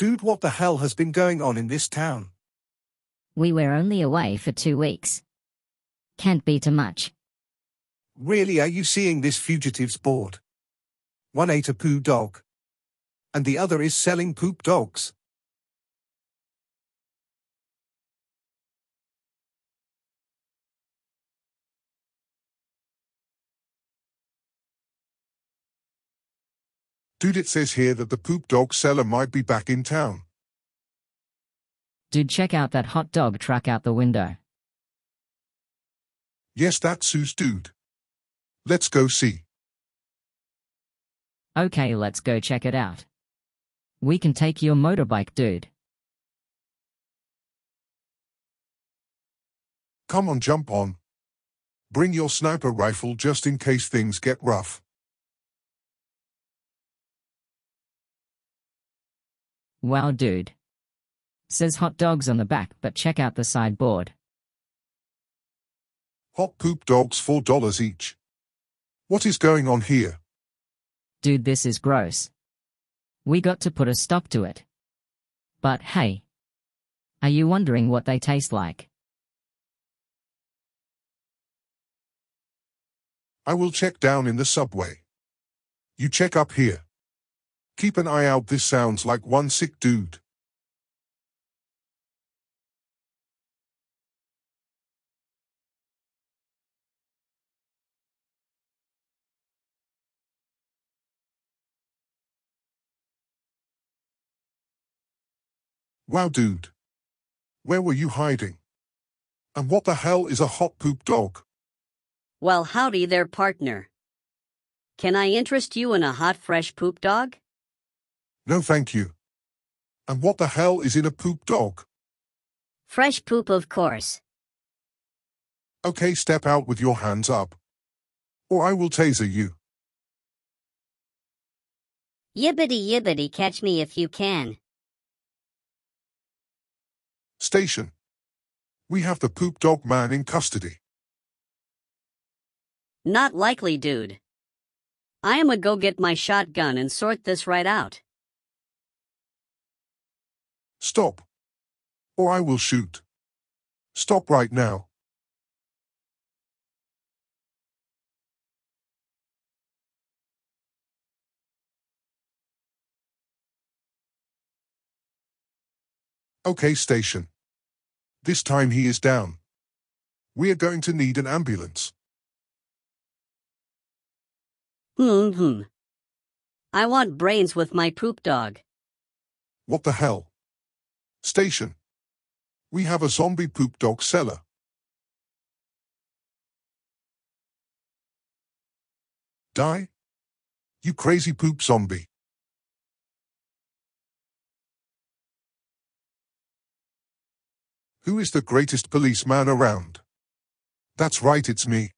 Dude, what the hell has been going on in this town? We were only away for two weeks. Can't be too much. Really, are you seeing this fugitives board? One ate a poo dog. And the other is selling poop dogs. Dude, it says here that the poop dog seller might be back in town. Dude, check out that hot dog truck out the window. Yes, that's Sue's dude. Let's go see. Okay, let's go check it out. We can take your motorbike, dude. Come on, jump on. Bring your sniper rifle just in case things get rough. Wow, dude. Says hot dogs on the back, but check out the sideboard. Hot poop dogs $4 each. What is going on here? Dude, this is gross. We got to put a stop to it. But hey. Are you wondering what they taste like? I will check down in the subway. You check up here. Keep an eye out, this sounds like one sick dude. Wow, dude. Where were you hiding? And what the hell is a hot poop dog? Well, howdy there, partner. Can I interest you in a hot, fresh poop dog? No, thank you. And what the hell is in a poop dog? Fresh poop, of course. Okay, step out with your hands up. Or I will taser you. Yibbity yibbity, catch me if you can. Station. We have the poop dog man in custody. Not likely, dude. I am a go get my shotgun and sort this right out. Stop. Or I will shoot. Stop right now. Okay, station. This time he is down. We are going to need an ambulance. Hmm hmm. I want brains with my poop dog. What the hell? Station. We have a zombie poop dog seller. Die? You crazy poop zombie. Who is the greatest policeman around? That's right, it's me.